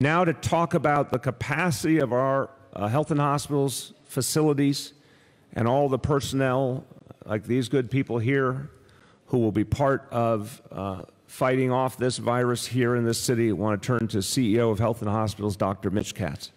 Now, to talk about the capacity of our uh, health and hospitals facilities and all the personnel, like these good people here, who will be part of uh, fighting off this virus here in this city, I want to turn to CEO of Health and Hospitals, Dr. Mitch Katz.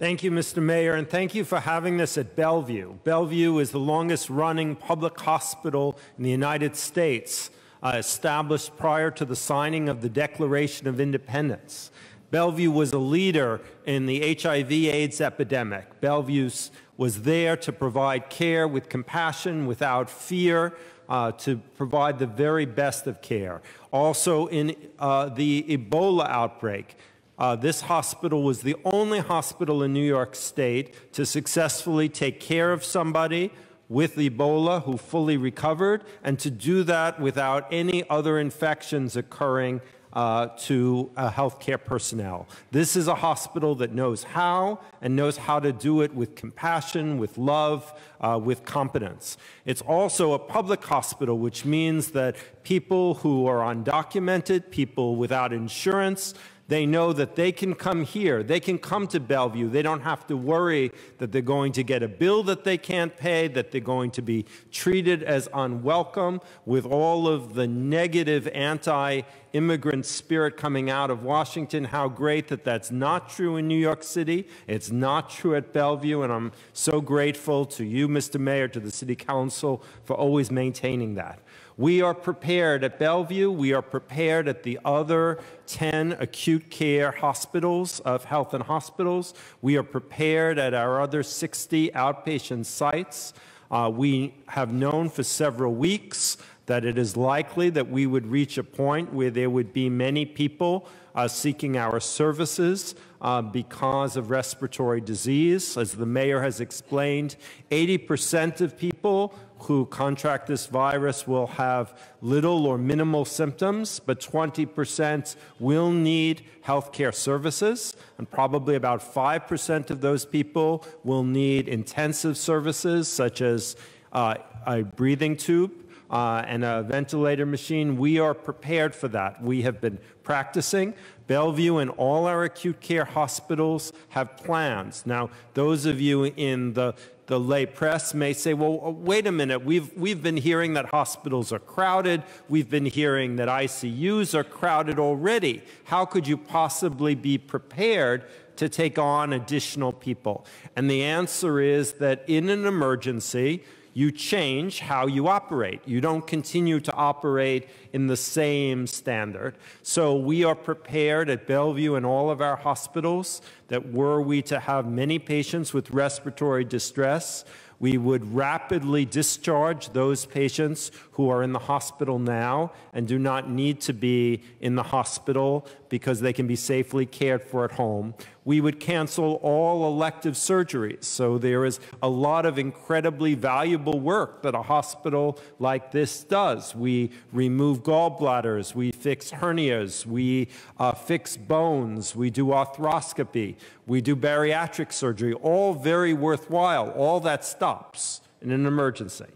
Thank you, Mr. Mayor, and thank you for having this at Bellevue. Bellevue is the longest running public hospital in the United States, uh, established prior to the signing of the Declaration of Independence. Bellevue was a leader in the HIV AIDS epidemic. Bellevue was there to provide care with compassion, without fear, uh, to provide the very best of care. Also, in uh, the Ebola outbreak, uh, this hospital was the only hospital in New York State to successfully take care of somebody with Ebola who fully recovered, and to do that without any other infections occurring uh, to healthcare personnel. This is a hospital that knows how and knows how to do it with compassion, with love, uh, with competence. It's also a public hospital, which means that people who are undocumented, people without insurance, they know that they can come here. They can come to Bellevue. They don't have to worry that they're going to get a bill that they can't pay, that they're going to be treated as unwelcome with all of the negative anti immigrant spirit coming out of Washington. How great that that's not true in New York City. It's not true at Bellevue. And I'm so grateful to you, Mr. Mayor, to the City Council for always maintaining that. We are prepared at Bellevue. We are prepared at the other 10 acute care hospitals of health and hospitals. We are prepared at our other 60 outpatient sites. Uh, we have known for several weeks that it is likely that we would reach a point where there would be many people uh, seeking our services uh, because of respiratory disease. As the mayor has explained, 80% of people who contract this virus will have little or minimal symptoms, but 20% will need healthcare services, and probably about 5% of those people will need intensive services such as uh, a breathing tube uh, and a ventilator machine. We are prepared for that. We have been practicing. Bellevue and all our acute care hospitals have plans. Now, those of you in the the lay press may say, well, uh, wait a minute, we've, we've been hearing that hospitals are crowded, we've been hearing that ICUs are crowded already. How could you possibly be prepared to take on additional people? And the answer is that in an emergency, you change how you operate. You don't continue to operate in the same standard. So we are prepared at Bellevue and all of our hospitals that were we to have many patients with respiratory distress, we would rapidly discharge those patients who are in the hospital now and do not need to be in the hospital because they can be safely cared for at home. We would cancel all elective surgeries. So there is a lot of incredibly valuable work that a hospital like this does. We remove gallbladders, we fix hernias, we uh, fix bones, we do arthroscopy, we do bariatric surgery, all very worthwhile. All that stops in an emergency.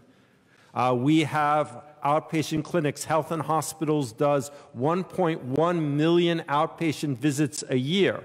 Uh, we have outpatient clinics. Health and Hospitals does 1.1 million outpatient visits a year.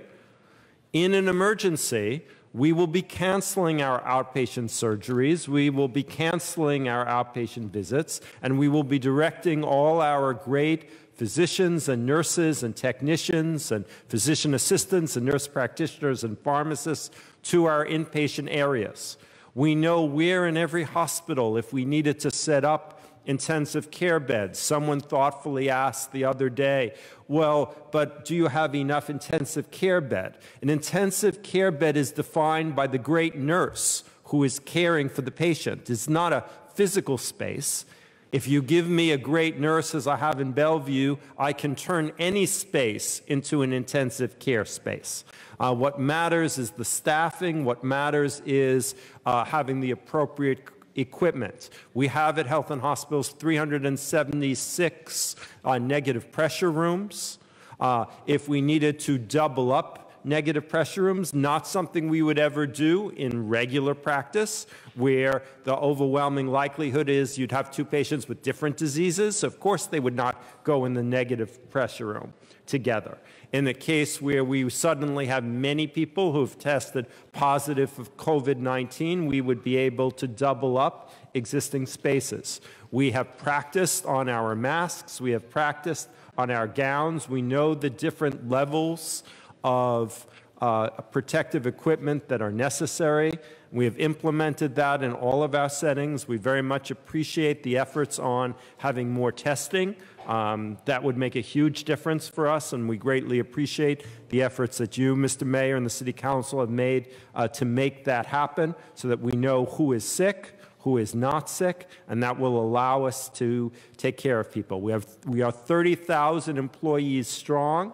In an emergency, we will be canceling our outpatient surgeries, we will be canceling our outpatient visits, and we will be directing all our great physicians and nurses and technicians and physician assistants and nurse practitioners and pharmacists to our inpatient areas. We know where in every hospital, if we needed to set up intensive care beds. Someone thoughtfully asked the other day, well, but do you have enough intensive care bed? An intensive care bed is defined by the great nurse who is caring for the patient. It's not a physical space. If you give me a great nurse, as I have in Bellevue, I can turn any space into an intensive care space. Uh, what matters is the staffing. What matters is uh, having the appropriate equipment. We have at Health and Hospitals 376 uh, negative pressure rooms. Uh, if we needed to double up negative pressure rooms, not something we would ever do in regular practice, where the overwhelming likelihood is you'd have two patients with different diseases. So of course, they would not go in the negative pressure room together. In the case where we suddenly have many people who've tested positive for COVID 19, we would be able to double up existing spaces. We have practiced on our masks, we have practiced on our gowns. We know the different levels of uh, protective equipment that are necessary. We have implemented that in all of our settings. We very much appreciate the efforts on having more testing. Um, that would make a huge difference for us, and we greatly appreciate the efforts that you, Mr. Mayor, and the City Council have made uh, to make that happen so that we know who is sick, who is not sick, and that will allow us to take care of people. We, have, we are 30,000 employees strong.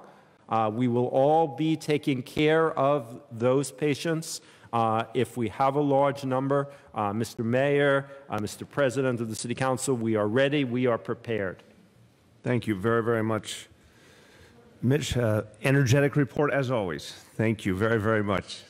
Uh, we will all be taking care of those patients. Uh, if we have a large number, uh, Mr. Mayor, uh, Mr. President of the City Council, we are ready, we are prepared. Thank you very, very much. Mitch, uh, energetic report as always. Thank you very, very much.